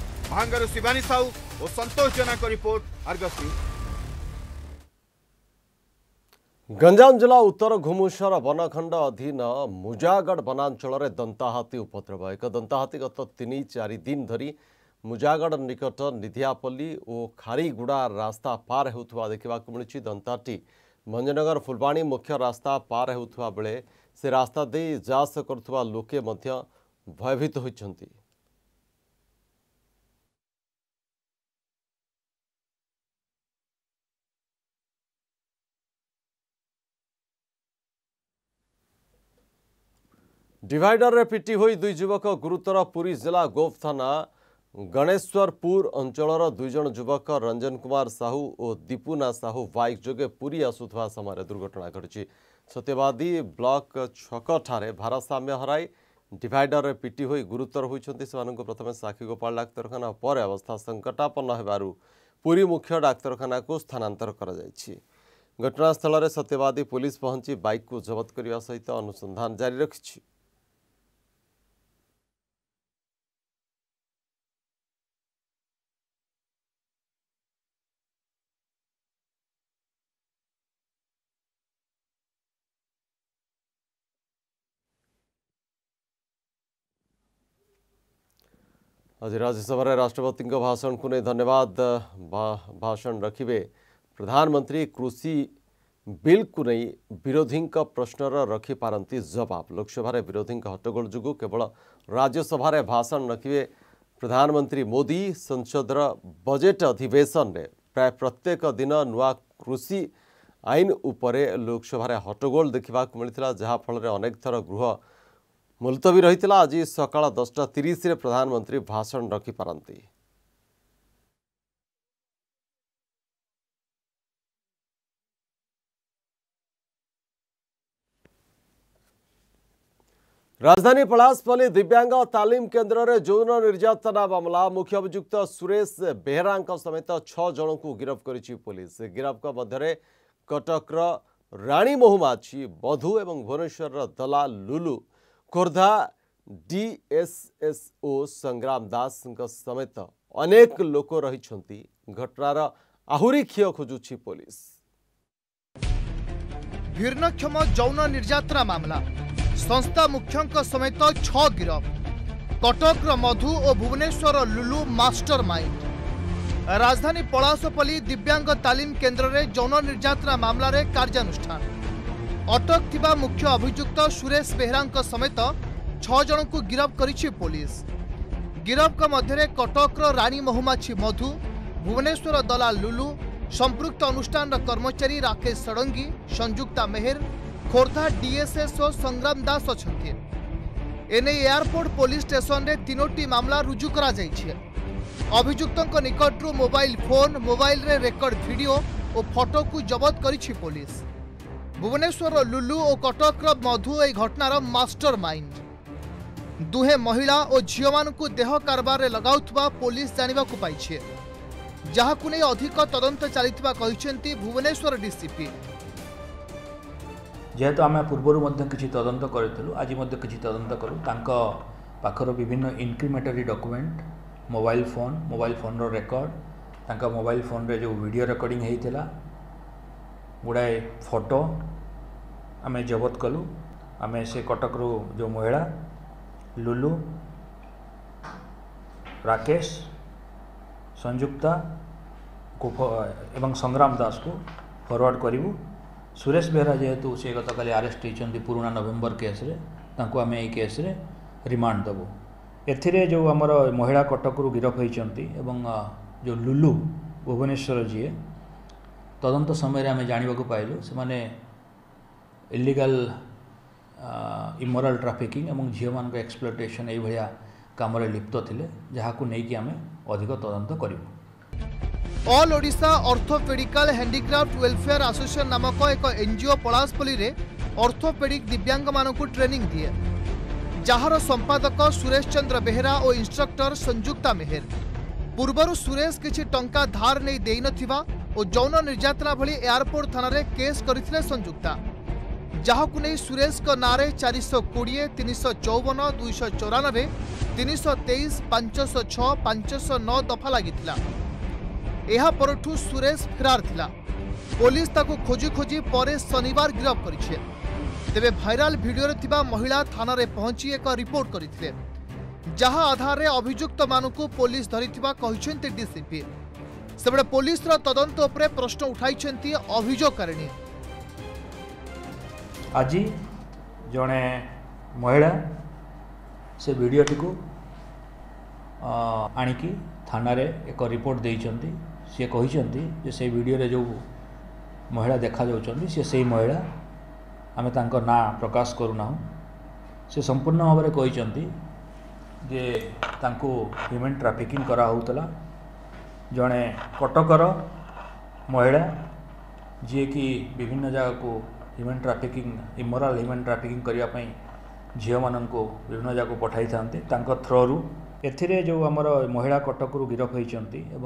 ମାଙ୍ଗାରୁ ଶିବାନୀ ସାହୁ ଓ ସନ୍ତୋଷ ଜେନାଙ୍କ ରିପୋର୍ଟ ଗଞ୍ଜାମ ଜିଲ୍ଲା ଉତ୍ତର ଘୁମୁସର ବନଖଣ୍ଡ ଅଧୀନ ମୁଜାଗଡ଼ ବନାଞ୍ଚଳରେ ଦନ୍ତାହାତୀ ଉପଦ୍ରବ ଏକ ଦନ୍ତାହାତୀ ଗତ ତିନି ଚାରି ଦିନ ଧରି ମୁଜାଗଡ଼ ନିକଟ ନିଧିଆପଲ୍ଲୀ ଓ ଖାରିଗୁଡ଼ା ରାସ୍ତା ପାର ହେଉଥିବା ଦେଖିବାକୁ ମିଳିଛି ଦନ୍ତାଟି ମଞ୍ଜନଗର ଫୁଲବାଣୀ ମୁଖ୍ୟ ରାସ୍ତା ପାର ହେଉଥିବା ବେଳେ ସେ ରାସ୍ତା ଦେଇ ଯାଆସ କରୁଥିବା ଲୋକେ ମଧ୍ୟ ଭୟଭୀତ ହୋଇଛନ୍ତି ডিভাইডরে পিটি হয়ে দুই যুবক গুরুতর পুরী জেলা গোপ থানা গণেশ্বরপুর অঞ্চলর দুইজন যুবক রঞ্জন কুমার সাহু ও দীপুনা সাহু বাইক যোগে পুরী আসুথা সময় দুর্ঘটনা ঘটিছে সত্যবাদী ব্লক ছকঠার ভারসাম্য হরাই ডিভাইডরে পিটি হয়ে গুরুতর হয়েছেন সে প্রথমে সাক্ষী গোপাল ডাক্তারখানা পরে অবস্থা সংকটাপন্ন হবার পুরী মুখ্য ডাক্তারখানা স্থানান্তর করা যাইছে ঘটনাস্থলের সত্যবাদী পুলিশ পৌঁছি বাইক জবত করা সহ অনুসন্ধান জারি রাখি आज राज्यसभा राष्ट्रपति भाषण को नहीं धन्यवाद भाषण रखिए प्रधानमंत्री कृषि बिल को नहीं विरोधी प्रश्नर रखिपारती जवाब लोकसभा विरोधी हट्टगोल जो केवल राज्यसभा भाषण रखिए प्रधानमंत्री मोदी संसदर बजेट अधिवेशन में प्राय प्रत्येक दिन नुआ कृषि आईन उपर लोकसभा हट्टोल देखा मिलता जहाँफल अनेक थर गृह ମୁଲତବୀ ରହିଥିଲା ଆଜି ସକାଳ ଦଶଟା ତିରିଶରେ ପ୍ରଧାନମନ୍ତ୍ରୀ ଭାଷଣ ରଖିପାରନ୍ତି ରାଜଧାନୀ ପଳାସପଲ୍ଲୀ ଦିବ୍ୟାଙ୍ଗ ତାଲିମ କେନ୍ଦ୍ରରେ ଯୌନ ନିର୍ଯାତନା ମାମଲା ମୁଖ୍ୟ ଅଭିଯୁକ୍ତ ସୁରେଶ ବେହେରାଙ୍କ ସମେତ ଛଅ ଜଣଙ୍କୁ ଗିରଫ କରିଛି ପୋଲିସ ଗିରଫଙ୍କ ମଧ୍ୟରେ କଟକର ରାଣୀ ମହୁମାଛି ବଧୁ ଏବଂ ଭୁବନେଶ୍ୱରର ଦଲା ଲୁଲୁ ଖୋର୍ଦ୍ଧା ଡିଏସ୍ଏସ୍ଓ ସଂଗ୍ରାମ ଦାସଙ୍କ ସମେତ ଅନେକ ଲୋକ ରହିଛନ୍ତି ଘଟଣାର ଆହୁରି କ୍ଷୀୟ ଖୋଜୁଛି ପୋଲିସ ଭିର୍ଣ୍ଣକ୍ଷମ ଯୌନ ନିର୍ଯାତନା ମାମଲା ସଂସ୍ଥା ମୁଖ୍ୟଙ୍କ ସମେତ ଛଅ ଗିରଫ କଟକର ମଧୁ ଓ ଭୁବନେଶ୍ୱର ଲୁଲୁ ମାଷ୍ଟର ମାଇଣ୍ଡ ରାଜଧାନୀ ପଳାଶପଲ୍ଲୀ ଦିବ୍ୟାଙ୍ଗ ତାଲିମ କେନ୍ଦ୍ରରେ ଯୌନ ନିର୍ଯାତନା ମାମଲାରେ କାର୍ଯ୍ୟାନୁଷ୍ଠାନ ଅଟକ ଥିବା ମୁଖ୍ୟ ଅଭିଯୁକ୍ତ ସୁରେଶ ବେହେରାଙ୍କ ସମେତ ଛଅ ଜଣଙ୍କୁ ଗିରଫ କରିଛି ପୋଲିସ ଗିରଫଙ୍କ ମଧ୍ୟରେ କଟକର ରାଣୀ ମହୁମାଛି ମଧୁ ଭୁବନେଶ୍ୱର ଦଲାଲ ଲୁଲୁ ସମ୍ପୃକ୍ତ ଅନୁଷ୍ଠାନର କର୍ମଚାରୀ ରାକେଶ ଷଡ଼ଙ୍ଗୀ ସଂଯୁକ୍ତା ମେହେର ଖୋର୍ଦ୍ଧା ଡିଏସ୍ଏସ୍ ଓ ସଂଗ୍ରାମ ଦାସ ଅଛନ୍ତି ଏନେଇ ଏୟାରପୋର୍ଟ ପୋଲିସ ଷ୍ଟେସନରେ ତିନୋଟି ମାମଲା ରୁଜୁ କରାଯାଇଛି ଅଭିଯୁକ୍ତଙ୍କ ନିକଟରୁ ମୋବାଇଲ ଫୋନ୍ ମୋବାଇଲରେ ରେକର୍ଡ ଭିଡିଓ ଓ ଫଟୋକୁ ଜବତ କରିଛି ପୋଲିସ ভুবনেশ্বর লুলু ও কটকর মধু এই ঘটনার মাস্টর মাইন্ড দুহে মহিলা ও ঝিও মানুষ দেহ কারবারে লগাউথবা পুলিশ জানিবাকু পাইছে যাহাকু নেই অধিক তদন্ত চালিথিবা কইছেন্তি ভুবনেশ্বর ডিসিপি যেহেতু আমি পূর্বরু মধ্যে কিছু তদন্ত করেছিলু আজি মধ্যে কিছু তদন্ত করু তাঙ্ক পাখর বিভিন্ন incriminatory document mobile phone mobile ফোনর record ତାଙ୍କ মোবাইল ଫୋନ୍ରେ যে ভিডিও রেকর্ডিং ହୋଇଥିଲା ଗୁଡ଼ାଏ ଫଟୋ ଆମେ ଜବତ କଲୁ ଆମେ ସେ କଟକରୁ ଯେଉଁ ମହିଳା ଲୁଲୁ ରାକେଶ ସଂଯୁକ୍ତା ଏବଂ ସଂଗ୍ରାମ ଦାସକୁ ଫରୱାର୍ଡ଼ କରିବୁ ସୁରେଶ ବେହେରା ଯେହେତୁ ସେ ଗତକାଲି ଆରେଷ୍ଟ ହୋଇଛନ୍ତି ପୁରୁଣା ନଭେମ୍ବର କେସ୍ରେ ତାଙ୍କୁ ଆମେ ଏଇ କେସ୍ରେ ରିମାଣ୍ଡ ଦେବୁ ଏଥିରେ ଯେଉଁ ଆମର ମହିଳା କଟକରୁ ଗିରଫ ହୋଇଛନ୍ତି ଏବଂ ଯେଉଁ ଲୁଲୁ ଭୁବନେଶ୍ୱର ଯିଏ তদন্ত সময় রে আমি জানিবা কো পাইলো সে মানে ইললিগাল ইমোরাল ট্রাফিকিং এবং জিওমান কো এক্সপ্লয়টেশন এই ভায়া কামরে লিপ্ত থিলে যাহা কো নেকি আমি অধিক তদন্ত করিব all Odisha orthopedical handicraft welfare association নামক এক এনজিও পলাশপলি রে অর্থোপেডিক দিব্যাঙ্গ মানোকু ট্রেনিং দিয়ে জাহার সম্পাদক সুরেশ চন্দ্র বেহরা ও ইন্সট্রাক্টর সংযুক্তা মেহের পূর্বরু সুরেশ কিচি টঙ্কা ধার নেই দেইন থিবা ଓ ଯୌନ ନିର୍ଯାତନା ଭଳି ଏୟାରପୋର୍ଟ ଥାନାରେ କେସ୍ କରିଥିଲେ ସଂଯୁକ୍ତା ଯାହାକୁ ନେଇ ସୁରେଶଙ୍କ ନାଁରେ ଚାରିଶହ କୋଡ଼ିଏ ତିନିଶହ ଚଉବନ ଦୁଇଶହ ଚଉରାନବେ ତିନିଶହ ତେଇଶ ପାଞ୍ଚଶହ ଛଅ ପାଞ୍ଚଶହ ନଅ ଦଫା ଲାଗିଥିଲା ଏହା ପରଠୁ ସୁରେଶ ଫେରାର ଥିଲା ପୋଲିସ ତାକୁ ଖୋଜି ଖୋଜି ପରେ ଶନିବାର ଗିରଫ କରିଛି ତେବେ ଭାଇରାଲ ଭିଡିଓରେ ଥିବା ମହିଳା ଥାନାରେ ପହଞ୍ଚି ଏକ ରିପୋର୍ଟ କରିଥିଲେ ଯାହା ଆଧାରରେ ଅଭିଯୁକ୍ତମାନଙ୍କୁ ପୋଲିସ ଧରିଥିବା କହିଛନ୍ତି ଡିସିପି ସେବେଳେ ପୋଲିସର ତଦନ୍ତ ଉପରେ ପ୍ରଶ୍ନ ଉଠାଇଛନ୍ତି ଅଭିଯୋଗକାରିଣୀ ଆଜି ଜଣେ ମହିଳା ସେ ଭିଡ଼ିଓଟିକୁ ଆଣିକି ଥାନାରେ ଏକ ରିପୋର୍ଟ ଦେଇଛନ୍ତି ସିଏ କହିଛନ୍ତି ଯେ ସେଇ ଭିଡ଼ିଓରେ ଯେଉଁ ମହିଳା ଦେଖାଯାଉଛନ୍ତି ସିଏ ସେଇ ମହିଳା ଆମେ ତାଙ୍କ ନାଁ ପ୍ରକାଶ କରୁନାହୁଁ ସେ ସମ୍ପୂର୍ଣ୍ଣ ଭାବରେ କହିଛନ୍ତି ଯେ ତାଙ୍କୁ ହ୍ୟୁମାନ୍ ଟ୍ରାଫିକିଂ କରାହେଉଥିଲା जड़े कटकर महिला जिकि विभिन्न जगह को human trafficking immoral human trafficking करने झील मान विभिन्न जगह पठाई था थ्रु ए जो आम महिला कटक रू गिरफ्तार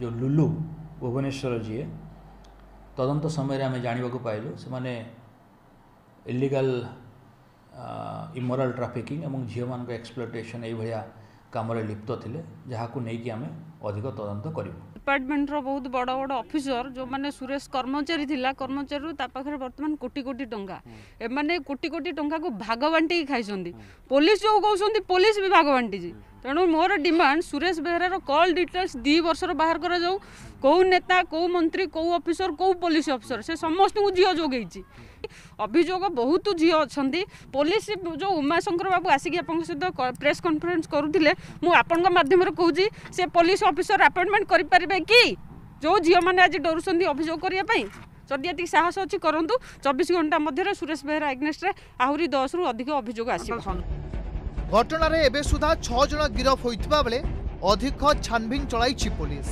जो लुलु भुवनेश्वर जीए तदंत समय आम जानवाक पाइलु से मैंने इलिगाल इमोराल ट्राफिकिंग झील मान एक्सप्लोटेसन यहाँ कम लिप्त थे जहाँ को लेकिन आम ଅଧିକ ତଦନ୍ତ କରିବ ଡିପାର୍ଟମେଣ୍ଟର ବହୁତ ବଡ଼ ବଡ଼ ଅଫିସର ଯେଉଁମାନେ ସୁରେଶ କର୍ମଚାରୀ ଥିଲା କର୍ମଚାରୀରୁ ତା ପାଖରେ ବର୍ତ୍ତମାନ କୋଟି କୋଟି ଟଙ୍କା ଏମାନେ କୋଟି କୋଟି ଟଙ୍କାକୁ ଭାଗ ବାଣ୍ଟିକି ଖାଇଛନ୍ତି ପୋଲିସ ଯେଉଁ କହୁଛନ୍ତି ପୋଲିସ ବି ଭାଗ ବାଣ୍ଟିଛି ତେଣୁ ମୋର ଡିମାଣ୍ଡ ସୁରେଶ ବେହେରାର କଲ୍ ଡିଟେଲ୍ସ ଦୁଇ ବର୍ଷର ବାହାର କରାଯାଉ କେଉଁ ନେତା କେଉଁ ମନ୍ତ୍ରୀ କେଉଁ ଅଫିସର କେଉଁ ପୋଲିସ ଅଫିସର ସେ ସମସ୍ତଙ୍କୁ ଝିଅ ଯୋଗାଇଛି ଅଭିଯୋଗ ବହୁତ ଝିଅ ଅଛନ୍ତି ପୋଲିସ ଯେଉଁ ଉମାଶଙ୍କର ବାବୁ ଆସିକି ଆପଣଙ୍କ ସହିତ ପ୍ରେସ୍ କନଫରେନ୍ସ କରୁଥିଲେ ମୁଁ ଆପଣଙ୍କ ମାଧ୍ୟମରେ କହୁଛି ସେ ପୋଲିସ ଅଫିସର ଆପଏଣ୍ଟମେଣ୍ଟ କରିପାରିବେ କି ଯେଉଁ ଝିଅମାନେ ଆଜି ଡରୁଛନ୍ତି ଅଭିଯୋଗ କରିବା ପାଇଁ ଯଦି ଏତିକି ସାହସ ଅଛି କରନ୍ତୁ ଚବିଶ ଘଣ୍ଟା ମଧ୍ୟରେ ସୁରେଶ ବେହେରା ଏଗ୍ନେଷ୍ଟରେ ଆହୁରି ଦଶରୁ ଅଧିକ ଅଭିଯୋଗ ଆସିବ ଘଟଣାରେ ଏବେ ସୁଦ୍ଧା ଛଅ ଜଣ ଗିରଫ ହୋଇଥିବା ବେଳେ ଅଧିକ ଛାନଭିନ୍ ଚଳାଇଛି ପୋଲିସ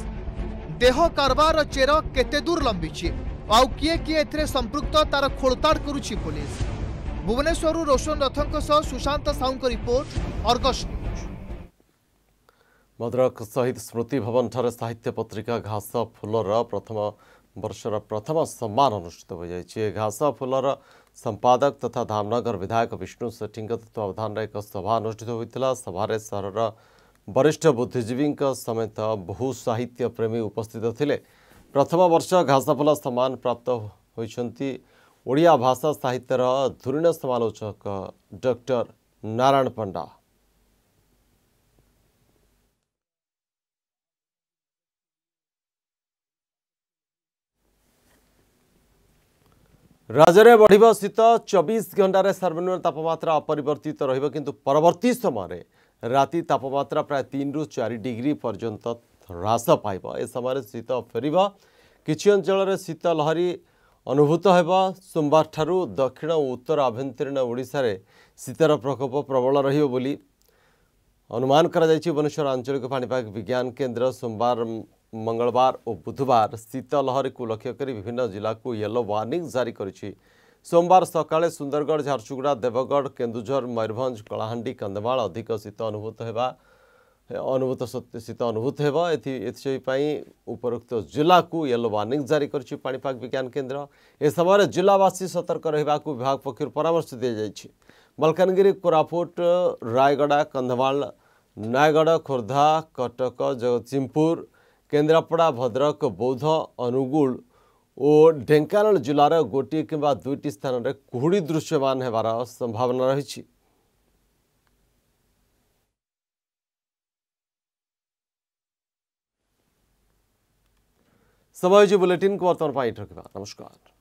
ଦେହ କାରବାର ଚେର କେତେ ଦୂର ଲମ୍ବିଛି ଆଉ କିଏ କିଏ ଏଥିରେ ସମ୍ପୃକ୍ତ ତାର ଖୋଳତାଡ଼ କରୁଛି ପୋଲିସ ଭୁବନେଶ୍ୱରରୁ ରୋଶନ ରଥଙ୍କ ସହ ସୁଶାନ୍ତ ସାହୁଙ୍କ ରିପୋର୍ଟ ଅର୍ଗସ୍ ନ୍ୟୁଜ୍ ଭଦ୍ରକ ଶହୀଦ ସ୍ମୃତି ଭବନଠାରେ ସାହିତ୍ୟ ପତ୍ରିକା ଘାସ ଫୁଲର ପ୍ରଥମ ବର୍ଷର ପ୍ରଥମ ସମ୍ମାନ ଅନୁଷ୍ଠିତ ହୋଇଯାଇଛି ଘାସ ଫୁଲର ସମ୍ପାଦକ ତଥା ଧାମନଗର ବିଧାୟକ ବିଷ୍ଣୁ ସେଠୀଙ୍କ ତତ୍ତ୍ୱାବଧାନରେ ଏକ ସଭା ଅନୁଷ୍ଠିତ ହୋଇଥିଲା ସଭାରେ ସହରର ବରିଷ୍ଠ ବୁଦ୍ଧିଜୀବୀଙ୍କ ସମେତ ବହୁ ସାହିତ୍ୟ ପ୍ରେମୀ ଉପସ୍ଥିତ ଥିଲେ ପ୍ରଥମ ବର୍ଷ ଘାସଫୁଲ ସମ୍ମାନ ପ୍ରାପ୍ତ ହୋଇଛନ୍ତି ଓଡ଼ିଆ ଭାଷା ସାହିତ୍ୟର ଧୁରିଣ ସମାଲୋଚକ ଡକ୍ଟର ନାରାୟଣ ପଣ୍ଡା ରାଜ୍ୟରେ ବଢ଼ିବ ଶୀତ ଚବିଶ ଘଣ୍ଟାରେ ସର୍ବନିମ୍ନ ତାପମାତ୍ରା ଅପରିବର୍ତ୍ତିତ ରହିବ କିନ୍ତୁ ପରବର୍ତ୍ତୀ ସମୟରେ ରାତି ତାପମାତ୍ରା ପ୍ରାୟ ତିନିରୁ ଚାରି ଡିଗ୍ରୀ ପର୍ଯ୍ୟନ୍ତ ହ୍ରାସ ପାଇବ ଏ ସମୟରେ ଶୀତ ଫେରିବ କିଛି ଅଞ୍ଚଳରେ ଶୀତ ଲହରୀ ଅନୁଭୂତ ହେବ ସୋମବାରଠାରୁ ଦକ୍ଷିଣ ଓ ଉତ୍ତର ଆଭ୍ୟନ୍ତରୀଣ ଓଡ଼ିଶାରେ ଶୀତର ପ୍ରକୋପ ପ୍ରବଳ ରହିବ ବୋଲି ଅନୁମାନ କରାଯାଇଛି ଭୁବନେଶ୍ୱର ଆଞ୍ଚଳିକ ପାଣିପାଗ ବିଜ୍ଞାନ କେନ୍ଦ୍ର ସୋମବାର ମଙ୍ଗଳବାର ଓ ବୁଧବାର ଶୀତ ଲହରୀକୁ ଲକ୍ଷ୍ୟ କରି ବିଭିନ୍ନ ଜିଲ୍ଲାକୁ ୟେଲୋ ୱାର୍ଣ୍ଣିଂ ଜାରି କରିଛି ସୋମବାର ସକାଳେ ସୁନ୍ଦରଗଡ଼ ଝାରସୁଗୁଡ଼ା ଦେବଗଡ଼ କେନ୍ଦୁଝର ମୟୂରଭଞ୍ଜ କଳାହାଣ୍ଡି କନ୍ଧମାଳ ଅଧିକ ଶୀତ ଅନୁଭୂତ ହେବା अनुभूत सत्य शीत अनुभूत होपरोक्त जिला को येलो वार्णिंग जारी करणिपाग विज्ञान केन्द्र ए समय जिलावासी सतर्क रहा विभाग पक्ष परामर्श दी जाए मलकानगि कोरापुट रायगढ़ कंधमाल नयगढ़ खोर्धा कटक जगत सिंहपुर केन्द्रापड़ा भद्रक बौद्ध अनुगु और ढेकाना जिलार गोटे कि दुईट स्थान में कुड़ी दृश्यमान होना रही ସମୟଜୀ ବୁଲେଟିନ୍କୁ ବର୍ତ୍ତମାନ ପାଇଁ ଏଠି ରଖିବା ନମସ୍କାର